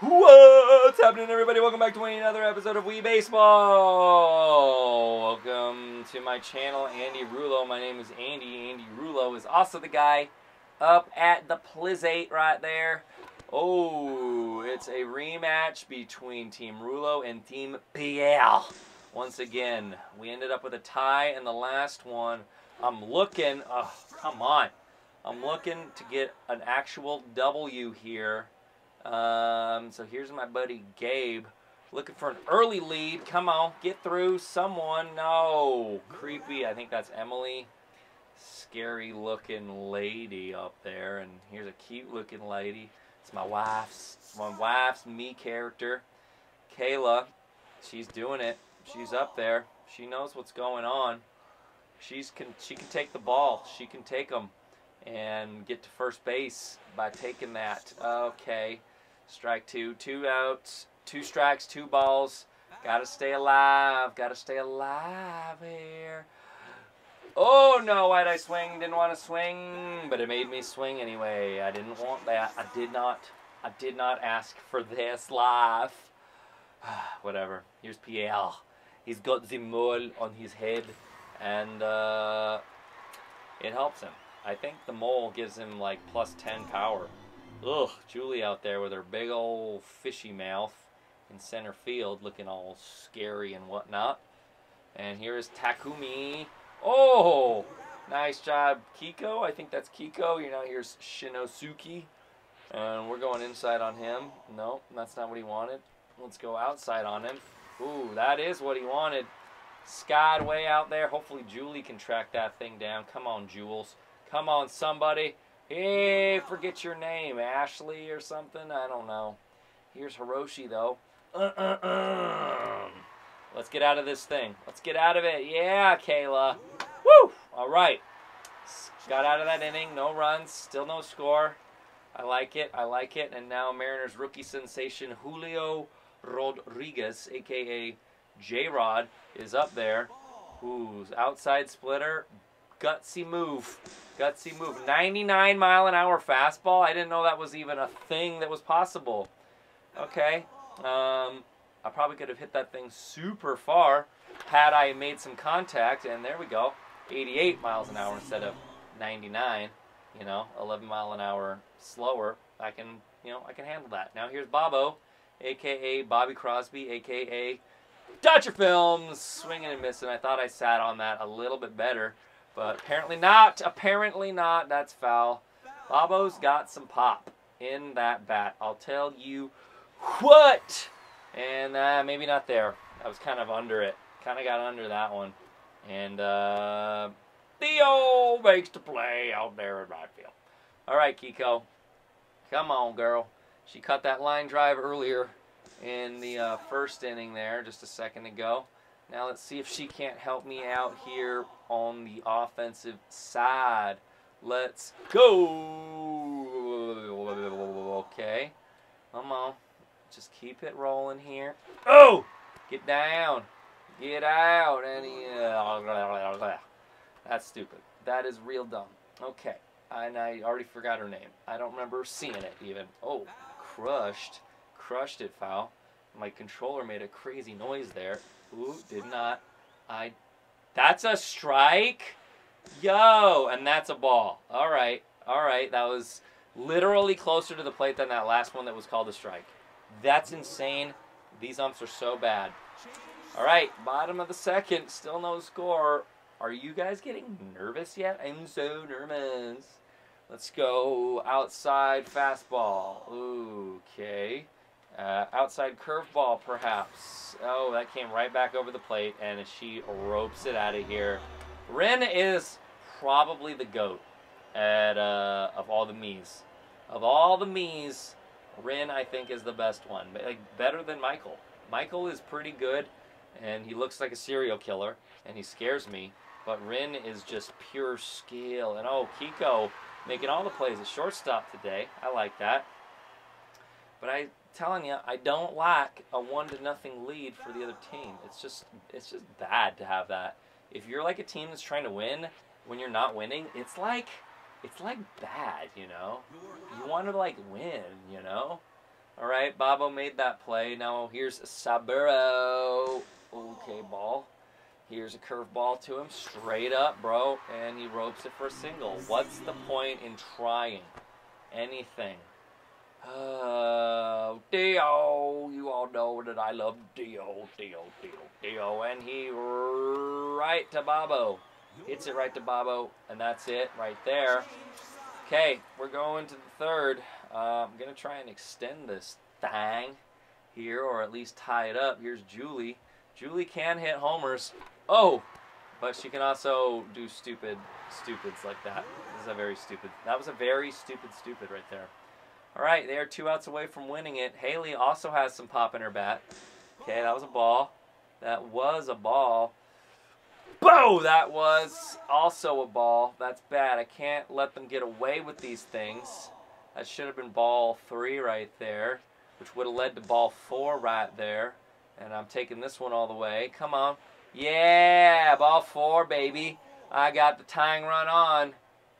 What's happening, everybody? Welcome back to another episode of Wii Baseball. Welcome to my channel, Andy Rullo. My name is Andy. Andy Rullo is also the guy up at the Plizate right there. Oh, it's a rematch between Team Rullo and Team PL. Once again, we ended up with a tie in the last one. I'm looking, oh, come on. I'm looking to get an actual W here. Uh, Um, so here's my buddy Gabe. Looking for an early lead. Come on, get through. Someone. No. Creepy. I think that's Emily. Scary looking lady up there. And here's a cute looking lady. It's my wife's my wife's Mii character. Kayla. She's doing it. She's up there. She knows what's going on. She's can she can take the ball. She can take them and get to first base by taking that. Okay. Strike two. Two outs. Two strikes, two balls. Gotta stay alive. Gotta stay alive here. Oh no, why'd I swing? Didn't want to swing, but it made me swing anyway. I didn't want that. I did not I did not ask for this life. Whatever. Here's Pierre. He's got the mole on his head and uh, it helps him. I think the mole gives him like plus 10 power. Ugh, Julie out there with her big old fishy mouth in center field looking all scary and whatnot. And here is Takumi. Oh, nice job, Kiko. I think that's Kiko. You know, here's Shinnosuke. And we're going inside on him. No, that's not what he wanted. Let's go outside on him. Ooh, that is what he wanted. Scott way out there. Hopefully Julie can track that thing down. Come on, Jules. Come on, somebody. Hey, forget your name. Ashley or something? I don't know. Here's Hiroshi, though. Uh-uh-uh. Let's get out of this thing. Let's get out of it. Yeah, Kayla. Woo! All right. Got out of that inning. No runs. Still no score. I like it. I like it. And now Mariners rookie sensation Julio Rodriguez, a.k.a. J-Rod, is up there. Who's outside splitter. Gutsy move. Gutsy move. 99 mile an hour fastball. I didn't know that was even a thing that was possible. Okay. Um, I probably could have hit that thing super far had I made some contact. And there we go. 88 miles an hour instead of 99. You know, 11 mile an hour slower. I can, you know, I can handle that. Now here's Bobo, aka Bobby Crosby, aka Dodger Films, swinging and missing. I thought I sat on that a little bit better, but apparently not. Apparently not. That's foul. Bobo's got some pop in that bat. I'll tell you what. And uh, maybe not there. I was kind of under it. Kind of got under that one. And uh, Theo makes the play out there in right field. All right, Kiko. Come on, girl. She cut that line drive earlier in the uh, first inning there, just a second ago. Now let's see if she can't help me out here on the offensive side. Let's go. Okay. Come on. Just keep it rolling here. Oh! Get down. Get out. And uh, that's stupid. That is real dumb. Okay. And I already forgot her name. I don't remember seeing it even. Oh, crushed. Crushed it, foul. My controller made a crazy noise there. Ooh, did not. I. That's a strike? Yo! And that's a ball. All right. All right. That was literally closer to the plate than that last one that was called a strike. That's insane. These umps are so bad. All right. Bottom of the second. Still no score. Are you guys getting nervous yet? I'm so nervous. Let's go outside fastball. Okay. Uh, outside curveball, perhaps. Oh, that came right back over the plate, and she ropes it out of here. Rin is probably the goat at uh, of all the Miis. Of all the Miis, Rin I think is the best one. Like better than Michael. Michael is pretty good, and he looks like a serial killer, and he scares me. But Rin is just pure skill. And oh, Kiko making all the plays at shortstop today. I like that. But I telling you, I don't like a one to nothing lead for the other team. It's just it's just bad to have that. If you're like a team that's trying to win when you're not winning, it's like it's like bad, you know. You want to like win, you know. All right, Bobo made that play. Now here's Saburo. Okay, ball. Here's a curveball to him, straight up, bro, and he ropes it for a single. What's the point in trying anything? Oh, Dio, you all know that I love Dio, Dio, Dio, Dio, and he right to Bobo. Hits it right to Bobo, and that's it right there. Okay, we're going to the third. Uh, I'm going to try and extend this thing here, or at least tie it up. Here's Julie. Julie can hit homers. Oh! But she can also do stupid stupids like that. This is a very stupid. That was a very stupid stupid right there. All right, they are two outs away from winning it. Haley also has some pop in her bat. Okay, that was a ball. That was a ball. Boom! That was also a ball. That's bad. I can't let them get away with these things. That should have been ball three right there, which would have led to ball four right there. And I'm taking this one all the way. Come on. Yeah, ball four, baby. I got the tying run on.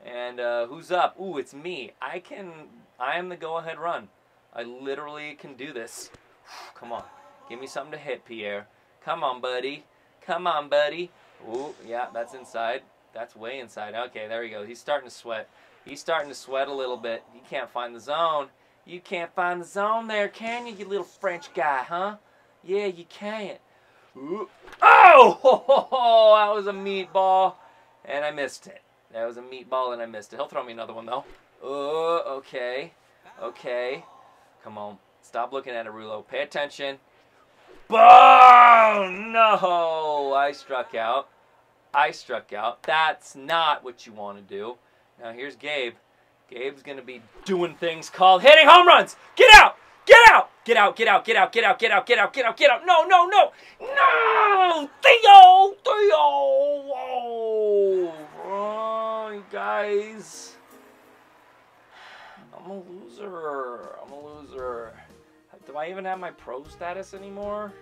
And uh, who's up? Ooh, it's me. I can, I am the go-ahead run. I literally can do this. Come on. Give me something to hit, Pierre. Come on, buddy. Come on, buddy. Ooh, yeah, that's inside. That's way inside. Okay, there he goes. He's starting to sweat. He's starting to sweat a little bit. He can't find the zone. You can't find the zone there, can you, you little French guy, huh? Yeah, you can't. Ooh. Oh! that was a meatball, and I missed it. That was a meatball, and I missed it. He'll throw me another one, though. Oh, okay. Okay. Come on. Stop looking at it, Rullo. Pay attention. Boom! No! I struck out. I struck out. That's not what you want to do. Now here's Gabe. Gabe's going to be doing things called hitting home runs. Get out! Get out! Get out, get out, get out, get out, get out, get out, get out, get out. No, no, no! No! Theo! Theo! Oh, oh guys. I'm a loser. I'm a loser. Do I even have my pro status anymore?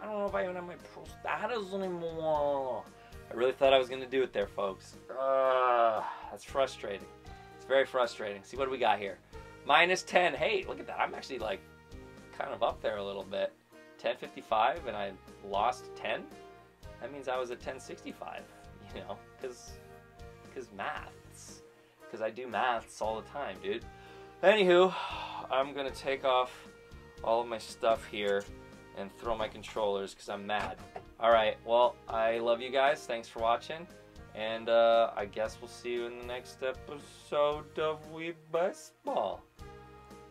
I don't know if I even have my pro status anymore. I really thought I was going to do it there, folks. Uh, that's frustrating. It's very frustrating. See what we got here? Minus 10. Hey, look at that. I'm actually like kind of up there a little bit. 1055 and I lost 10? That means I was at 1065, you know, because because maths. Because I do maths all the time, dude. Anywho, I'm to take off all of my stuff here and throw my controllers because I'm mad. Alright, well, I love you guys. Thanks for watching. And uh, I guess we'll see you in the next episode of Wii Baseball.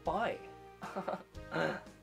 Bye.